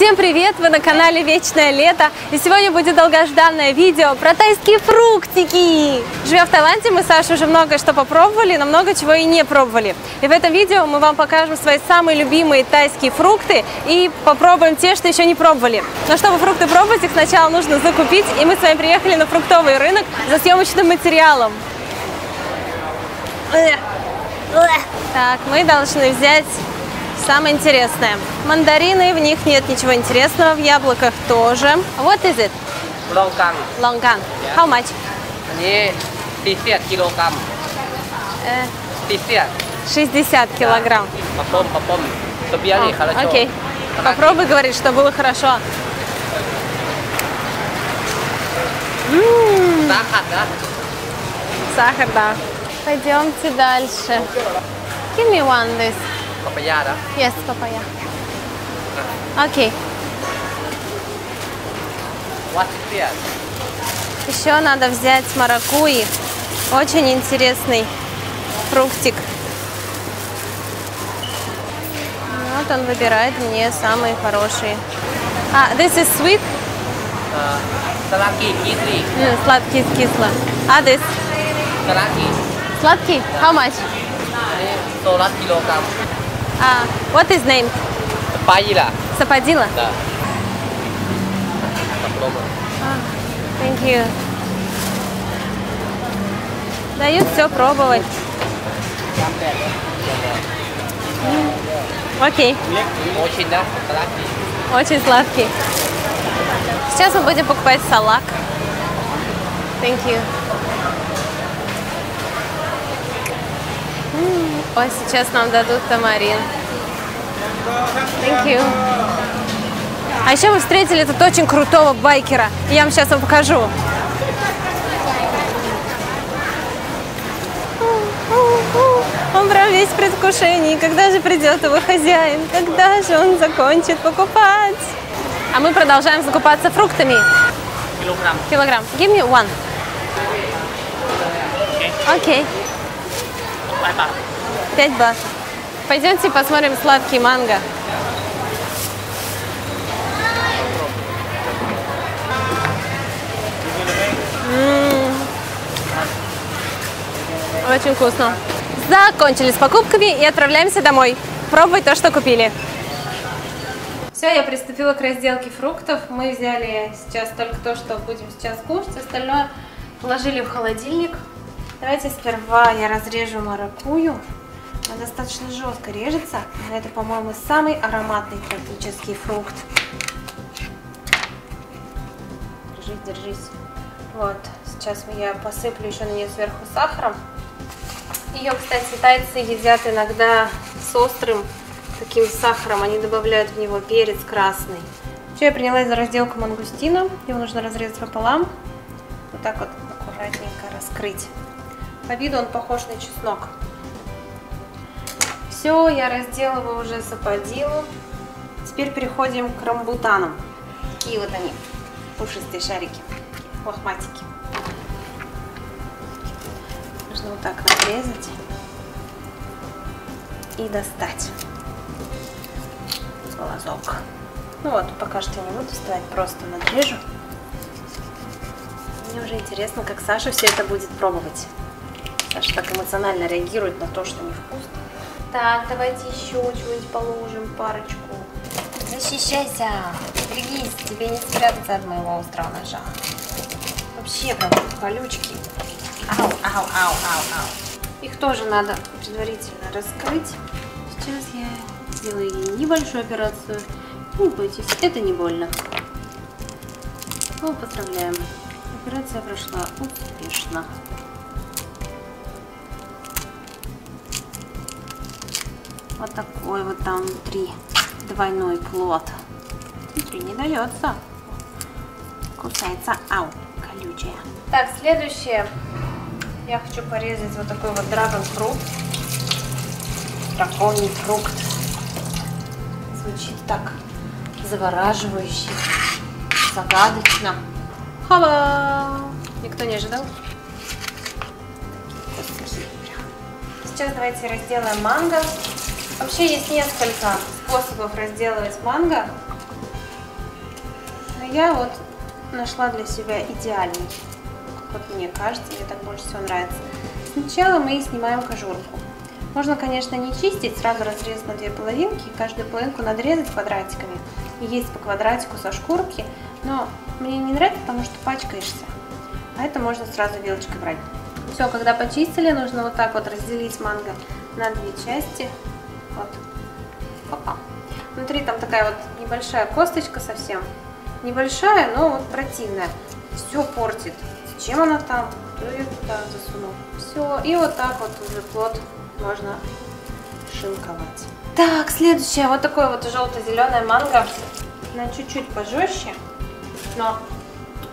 Всем привет! Вы на канале Вечное Лето. И сегодня будет долгожданное видео про тайские фруктики. Живя в Таиланде, мы с Сашей уже многое что попробовали, но много чего и не пробовали. И в этом видео мы вам покажем свои самые любимые тайские фрукты и попробуем те, что еще не пробовали. Но чтобы фрукты пробовать, их сначала нужно закупить. И мы с вами приехали на фруктовый рынок за съемочным материалом. Так, мы должны взять самое интересное. Мандарины, в них нет ничего интересного, в яблоках тоже. What is it? ลองกัน Longan. How much? อันนี้ตีเสียดกิโลกรัม Э, ตีเสียด 60 килограмм. ข้าวต้มข้าวต้มตัวเบียร์นี่คาราโช Окей. Попробуй говорить, что было хорошо. สาขัดนะ Сахар, да. Пойдемте дальше. Give me one this. Papaya, да? Yes, papaya. Окей. Okay. Еще надо взять маракуи. Очень интересный фруктик. Вот он выбирает мне самые хорошие. А, this is sweet? Э, сладкий, кислый. Сладкий, кисло. А this? Сладкий. Сладкий? How much? 100 килограмм. Uh, what is name? Сападила. Сападила? Да. Ah, thank you. Дают все пробовать. Окей. Okay. Очень, да, сладкий. Очень сладкий. Сейчас мы будем покупать салак. Thank you. Mm. О, сейчас нам дадут тамарин. Thank you. А еще мы встретили тут очень крутого байкера. Я вам сейчас вам покажу. Он прям весь в предвкушении. Когда же придет его хозяин? Когда же он закончит покупать? А мы продолжаем закупаться фруктами. Килограмм. Килограмм. Give me one. Окей. Okay. okay. 5 баксов. Пойдемте посмотрим сладкий манго. Очень вкусно. Закончили с покупками и отправляемся домой. Пробовать то, что купили. Все, я приступила к разделке фруктов. Мы взяли сейчас только то, что будем сейчас кушать. Остальное положили в холодильник. Давайте сперва я разрежу маракую. Она достаточно жестко режется, но это, по-моему, самый ароматный тропический фрукт. Держись, держись. Вот, сейчас я посыплю еще на нее сверху сахаром. Ее, кстати, тайцы едят иногда с острым таким сахаром. Они добавляют в него перец красный. Все, я принялась за разделку мангустина. Его нужно разрезать пополам. Вот так вот аккуратненько раскрыть. По виду он похож на чеснок. Все, я разделываю уже саподилу. Теперь переходим к рамбутанам. Такие вот они, пушистые шарики, лохматики. Нужно вот так надрезать и достать волосок. Ну вот, пока что не буду вставать, просто надрежу. Мне уже интересно, как Саша все это будет пробовать. Саша так эмоционально реагирует на то, что невкусно. Так, давайте еще чего-нибудь положим, парочку. Защищайся, берегись, тебе не спрятаться от моего острого ножа. Вообще прям колючки. Ау, ау, ау, ау, ау. Их тоже надо предварительно раскрыть. Сейчас я сделаю ей небольшую операцию. Не бойтесь, это не больно. Ну, поздравляем. Операция прошла успешно. Вот такой вот там внутри двойной плод. Внутри не дается. Кусается. Ау, колючая. Так, следующее. Я хочу порезать вот такой вот драгон фрукт. Драконий фрукт. Звучит так завораживающе, загадочно. Хаба! Никто не ожидал? Сейчас давайте разделаем манго. Вообще есть несколько способов разделывать манго. Но я вот нашла для себя идеальный. Вот мне кажется, мне так больше всего нравится. Сначала мы снимаем кожурку. Можно, конечно, не чистить, сразу разрезать на две половинки, и каждую половинку надрезать квадратиками и есть по квадратику со шкурки, но мне не нравится, потому что пачкаешься. А это можно сразу вилочкой брать. Все, когда почистили, нужно вот так вот разделить манго на две части. Вот. Опа. Внутри там такая вот небольшая косточка совсем. Небольшая, но вот противная. Все портит. Зачем она там? Кто ее туда засунул? Все. И вот так вот уже плод можно шинковать. Так, следующее. Вот такое вот желто-зеленое манго. Она чуть-чуть пожестче. Но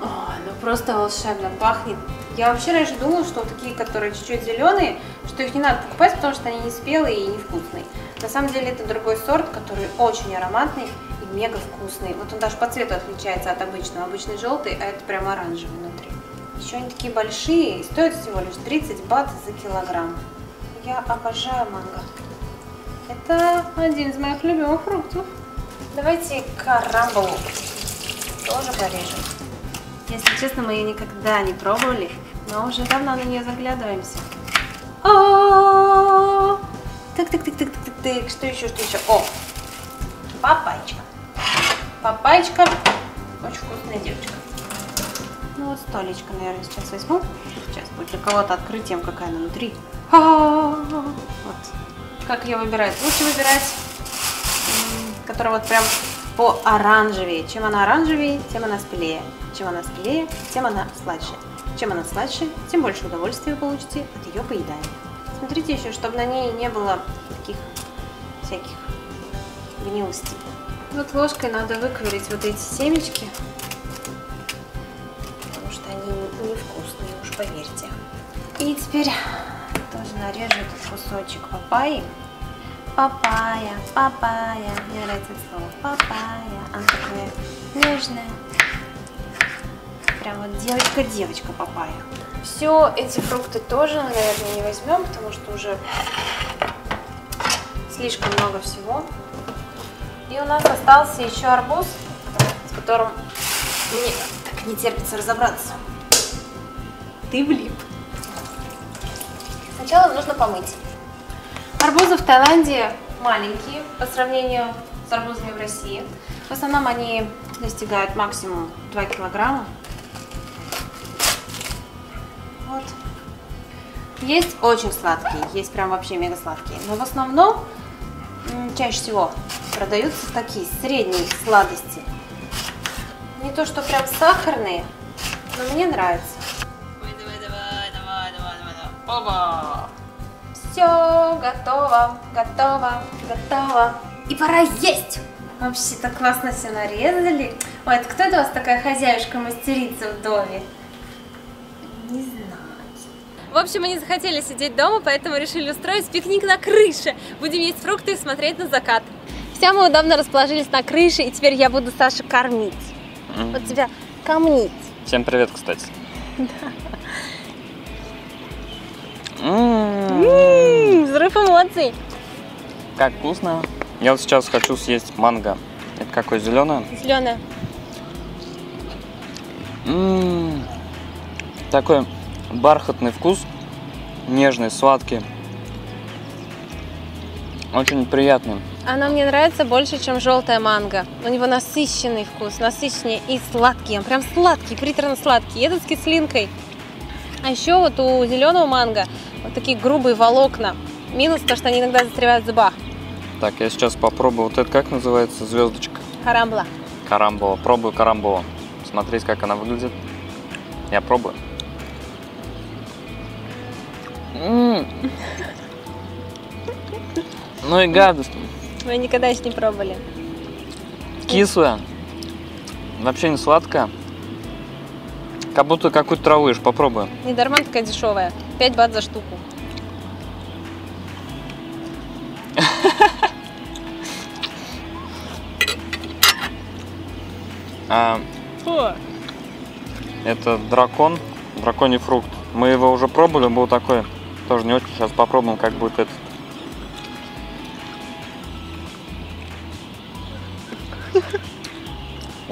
о, ну просто волшебно пахнет. Я вообще раньше думала, что такие, которые чуть-чуть зеленые, что их не надо покупать, потому что они не спелые и невкусные. На самом деле это другой сорт, который очень ароматный и мега вкусный. Вот он даже по цвету отличается от обычного. Обычный желтый, а это прям оранжевый внутри. Еще они такие большие и стоят всего лишь 30 бат за килограмм. Я обожаю манго. Это один из моих любимых фруктов. Давайте карамбулу тоже порежем. Если честно, мы ее никогда не пробовали, но уже давно на нее заглядываемся. О, так, так, так, так, так, так, что еще, что еще? О, папайчка. Папайчка, очень вкусная девочка. Ну вот столечко, наверное, сейчас возьму. Сейчас будет для кого-то открытием, какая она внутри. Вот. Как ее выбирать? Лучше выбирать, которая вот прям по оранжевее. Чем она оранжевее, тем она спелее. Чем она спелее, тем она сладше. Чем она сладше, тем больше удовольствия вы получите от ее поедания. Смотрите еще, чтобы на ней не было таких всяких гнилостей. Вот ложкой надо выковырять вот эти семечки, потому что они невкусные, уж поверьте. И теперь тоже нарежу этот кусочек папайи. Папайя, папайя. Мне нравится это слово. Папайя. Она такая нежная. Прям вот девочка-девочка папайя. Все, эти фрукты тоже, наверное, не возьмем, потому что уже слишком много всего. И у нас остался еще арбуз, с которым мне так не терпится разобраться. Ты влип. Сначала нужно помыть. Арбузы в Таиланде маленькие по сравнению с арбузами в России. В основном они достигают максимум 2 килограмма. Вот. Есть очень сладкие, есть прям вообще мега сладкие. Но в основном чаще всего продаются такие средние сладости. Не то, что прям сахарные, но мне нравится. Давай, давай, давай, давай, давай, Оба! Все, готово, готово, готово. И пора есть! Вообще так классно все нарезали. Ой, это кто это у вас такая хозяюшка-мастерица в доме? Не знаю. В общем, мы не захотели сидеть дома, поэтому решили устроить пикник на крыше. Будем есть фрукты и смотреть на закат. Все мы удобно расположились на крыше, и теперь я буду Сашу кормить. Mm. Вот тебя кормить. Всем привет, кстати. Да. Ммм, взрыв эмоций. Как вкусно. Я вот сейчас хочу съесть манго. Это какое, зеленое? Зеленое. Ммм, такой бархатный вкус, нежный, сладкий. Очень приятный. Оно мне нравится больше, чем желтая манго. У него насыщенный вкус, насыщенный и сладкий. Он прям сладкий, приторно-сладкий. Этот с кислинкой. А еще вот у зеленого манго вот такие грубые волокна. Минус то, что они иногда застревают в зубах. Так, я сейчас попробую. Вот это как называется? Звездочка. Карамбла. Карамбола. Пробую карамболу. Смотреть, как она выглядит. Я пробую. Ну и гадость. Мы никогда еще не пробовали. Кислая. Вообще не сладкая. Как будто какую-то траву ешь, попробуй. Не дарма такая дешевая. 5 бат за штуку. а, Что? Это дракон, драконий фрукт. Мы его уже пробовали, был такой, тоже не очень. Сейчас попробуем, как будет этот.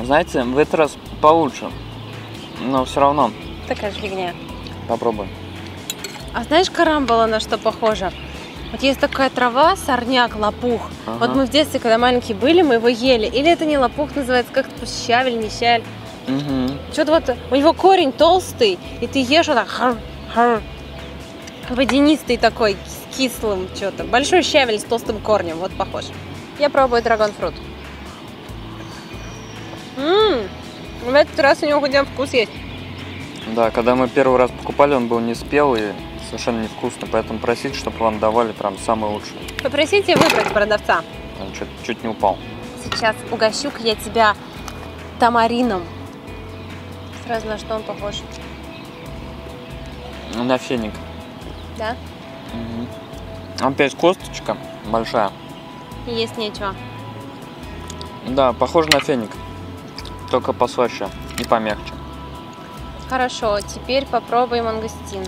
Знаете, в этот раз получше. Но все равно Такая же фигня. попробуем. А знаешь, карамбола на что похожа? Вот есть такая трава, сорняк, лопух. Ага. Вот мы в детстве, когда маленькие были, мы его ели. Или это не лопух называется, как-то щавель, не щавель. Мгм. Что-то вот, у него корень толстый, и ты ешь вот так, хар, хар. водянистый такой, с кислым что-то. Большой щавель с толстым корнем, вот похож. Я пробую драгонфрут. Ммм, в этот раз у него хотя бы вкус есть. Да, когда мы первый раз покупали, он был не спелый, совершенно невкусный, поэтому просите, чтобы вам давали прям самый лучший. Попросите выбрать продавца. Он чуть, чуть не упал. Сейчас угощу-ка я тебя тамарином. Сразу на что он похож, На феник. да? Мгм. Опять косточка большая. И есть нечего. Да, похож на феник. Только послаще и помягче. Хорошо, теперь попробуем мангустин.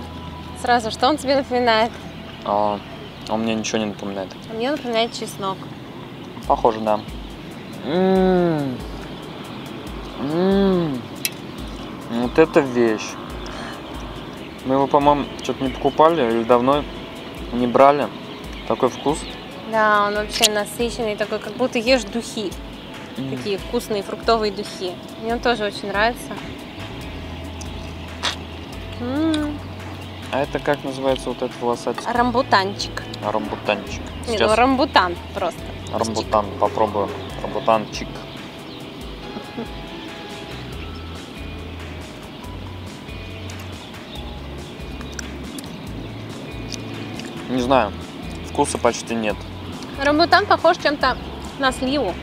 Сразу, что он тебе напоминает? А, он мне ничего не напоминает. А Мне напоминает чеснок. Похоже, да. М. М. Вот это вещь. Мы его, по-моему, что-то не покупали или давно не брали. Такой вкус. Да, он вообще насыщенный, такой, как будто ешь духи. М. Такие вкусные фруктовые духи. Мне он тоже очень нравится. М, А это как называется вот этот волосатик? Рамбутанчик. Рамбутанчик. Не, Сейчас ну рамбутан просто. рамбутан попробую. Рамбутанчик. Не знаю, вкуса почти нет. Рамбутан похож чем-то на сливу.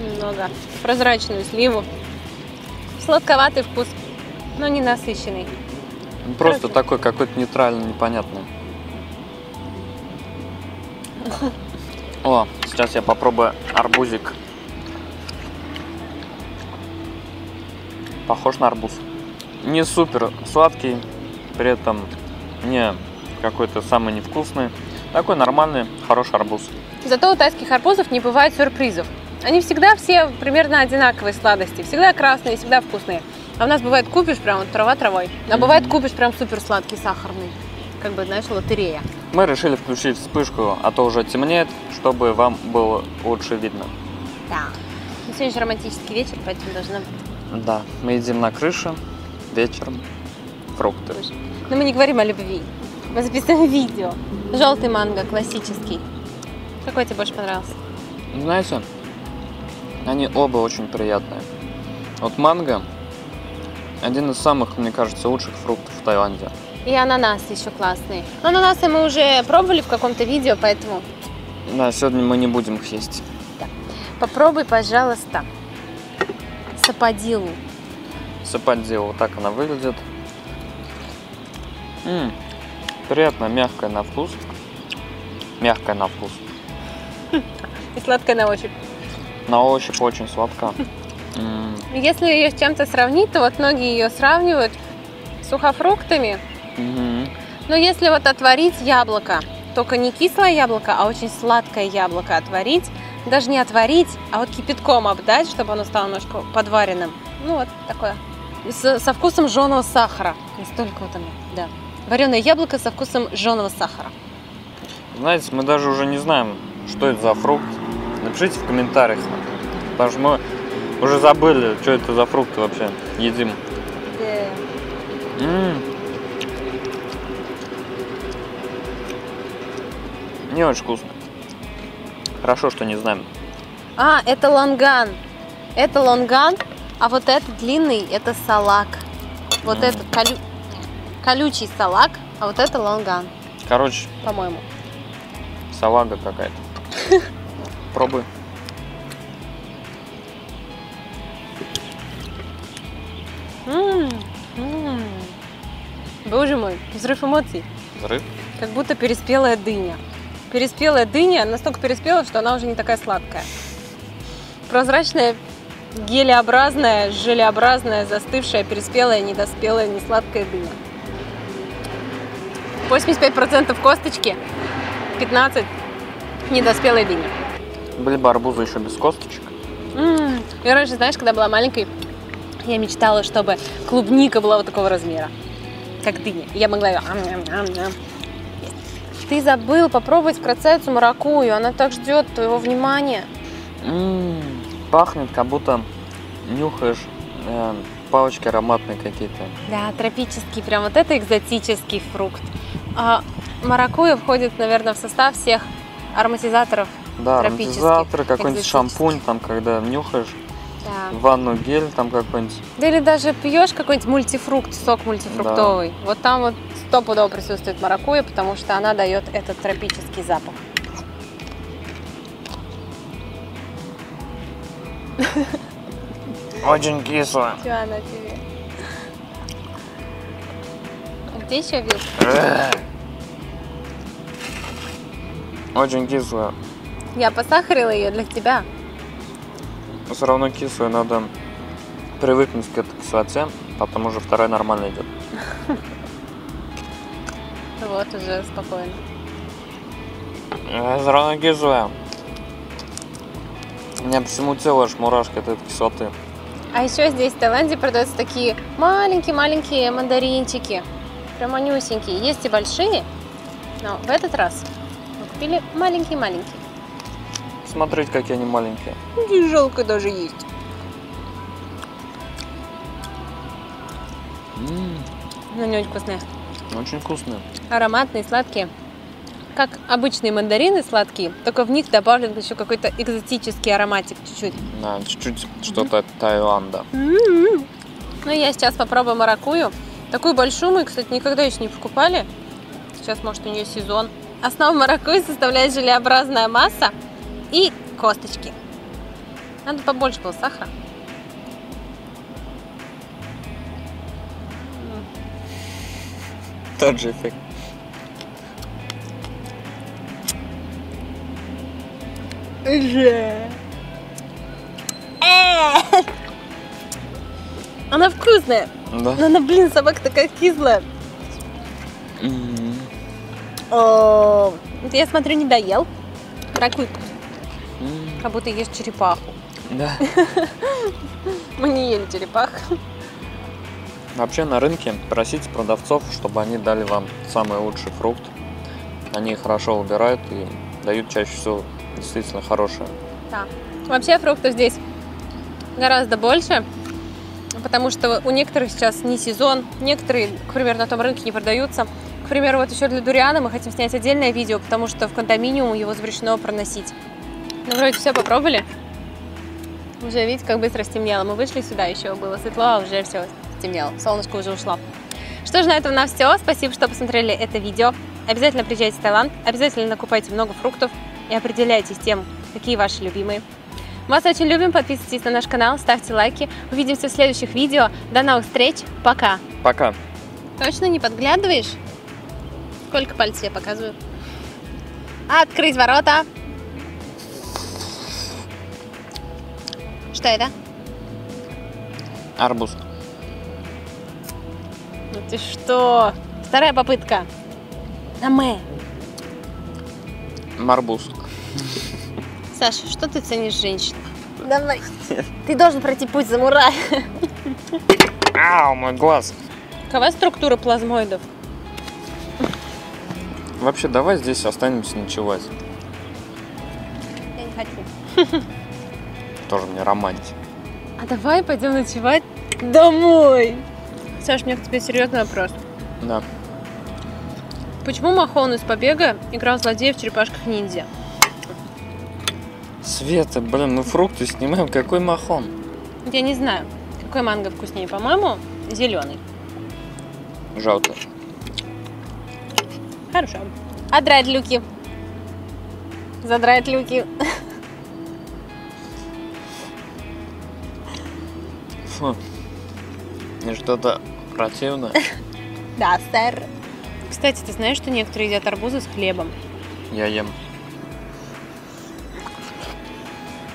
Немного. Прозрачную сливу. Сладковатый вкус, но не насыщенный. Ну, Просто Короче. такой какой-то нейтральный, непонятный. О, сейчас я попробую арбузик. Похож на арбуз. Не супер сладкий, при этом не какой-то самый невкусный. Такой нормальный, хороший арбуз. Зато у тайских арбузов не бывает сюрпризов. Они всегда все примерно одинаковые сладости. Всегда красные, всегда вкусные. А у нас бывает купишь прям вот трава травой. А бывает купишь прям супер сладкий, сахарный. Как бы, знаешь, лотерея. Мы решили включить вспышку, а то уже темнеет, чтобы вам было лучше видно. Да. Ну, Сегодня же романтический вечер, поэтому должна быть. Да, мы едем на крыше вечером фрукты. Но мы не говорим о любви. Мы записываем видео. Желтый манго, классический. Какой тебе больше понравился? Знаете, они оба очень приятные. Вот манго один из самых, мне кажется, лучших фруктов в Таиланде. И ананас еще классный. Ананасы мы уже пробовали в каком-то видео, поэтому Да, сегодня мы не будем их есть. попробуй, пожалуйста, саподилу. Сападзио, вот так она выглядит. М, приятно, мягкая на вкус. Мягкая на вкус. И сладкая на ощупь. На ощупь очень сладко. М, Если ее с чем-то сравнить, то вот многие ее сравнивают с сухофруктами. мгм. Но если вот отварить яблоко, только не кислое яблоко, а очень сладкое яблоко отварить, даже не отварить, а вот кипятком обдать, чтобы оно стало немножко подваренным. Ну вот такое. С- со вкусом жженого сахара. Настолько вот оно, да. Вареное яблоко со вкусом жженого сахара. Знаете, мы даже уже не знаем, что это за фрукт. Напишите в комментариях. Потому что мы уже забыли, что это за фрукты вообще едим. М. Не очень вкусно. Хорошо, что не знаем. А, это лонган. Это лонган, а вот этот длинный, это салак. Вот М. этот колю- колючий салак, а вот это лонган, Короче, по-моему. салага какая-то. Пробуй. М, м. Боже мой, взрыв эмоций. Взрыв. Как будто переспелая дыня. Переспелая дыня настолько переспела, что она уже не такая сладкая. Прозрачная, гелеобразная, желеобразная, застывшая, переспелая, недоспелая, несладкая дыня. 85% косточки, 15% недоспелая дыня. Были бы арбузы еще без косточек. М, Я раньше, знаешь, когда была маленькой, я мечтала, чтобы клубника была вот такого размера, как дыня. Я могла ее... Ты забыл попробовать крацицу маракую, она так ждет твоего внимания. М, Пахнет, как будто нюхаешь э, палочки ароматные какие-то. Да, тропический, прям вот это экзотический фрукт. А маракуйя входит, наверное, в состав всех ароматизаторов. Да, ароматизатор, какой-нибудь шампунь, там, когда нюхаешь, Да. ванну гель там какой-нибудь. Да или даже пьешь какой-нибудь мультифрукт, сок мультифруктовый. Вот там вот стопудово присутствует маракуйя, потому что она дает этот тропический запах. Очень кисло. Что она тебе? А Где еще вилка? Очень кисло. Я посахарила ее для тебя. Но все равно кислое, надо привыкнуть к этой кислоте, потом уже вторая нормально идет. Вот уже спокойно. Все равно кислое. У меня всему тело аж мурашки от этой кислоты. А еще здесь в Таиланде продаются такие маленькие-маленькие мандаринчики. Прям манюсенькие. Есть и большие, но в этот раз мы купили маленькие-маленькие. Смотреть, какие они маленькие. И жалко даже есть. М, Но не очень вкусные. Очень вкусные. Ароматные, сладкие. Как обычные мандарины сладкие, только в них добавлен еще какой-то экзотический ароматик чуть-чуть. Да, чуть-чуть что-то от Таиланда. М-м-м. Ну, я сейчас попробую маракую. Такую большую мы, кстати, никогда еще не покупали. Сейчас, может, у нее сезон. Основу маракуйи составляет желеобразная масса и косточки. Надо побольше было сахара. Тот же эффект. Она вкусная, Да. но она, блин, собака такая кислая. М, О, это я смотрю, не доел. Маракуйю, м, как будто ешь черепаху. Да. Мы не ели черепах. Вообще на рынке просите продавцов, чтобы они дали вам самый лучший фрукт. Они хорошо выбирают и дают чаще всего действительно хорошее. Да. Вообще фруктов здесь гораздо больше, потому что у некоторых сейчас не сезон, некоторые, к примеру, на том рынке не продаются. К примеру, вот еще для дуриана мы хотим снять отдельное видео, потому что в кондоминиум его запрещено проносить. Ну, вроде все попробовали. Уже, видите, как быстро стемнело. Мы вышли сюда, еще было светло, а уже все стемнело. Солнышко уже ушло. Что ж, на этом у нас все. Спасибо, что посмотрели это видео. Обязательно приезжайте в Таиланд, обязательно накупайте много фруктов и определяйтесь тем, какие ваши любимые. Мы вас очень любим, подписывайтесь на наш канал, ставьте лайки. Увидимся в следующих видео. До новых встреч, пока! Пока. Точно не подглядываешь? Сколько пальцев я показываю? Открыть ворота! Что это? Арбуз. Ну ты что? Вторая попытка. Аме. Марбуз. Саша, что ты ценишь в женщинах? Давай. Ты должен пройти путь самурая. Ау, мой глаз. Какова структура плазмоидов? Вообще, давай здесь останемся ночевать. Я не хочу. Тоже мне романтик. А давай пойдем ночевать домой. Саш, у меня к тебе серьезный вопрос. Да. Почему Махон из Побега играл злодея в черепашках ниндзя? Света, блин, мы фрукты снимаем. Какой махон? Я не знаю, какой манго вкуснее. По-моему, зеленый. Жалко. Хорошо. Отдрать люки. Задрать люки. И что-то противное. Да, сэр. Кстати, ты знаешь, что некоторые едят арбузы с хлебом? Я ем.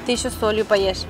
Ты еще солью поешь.